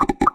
you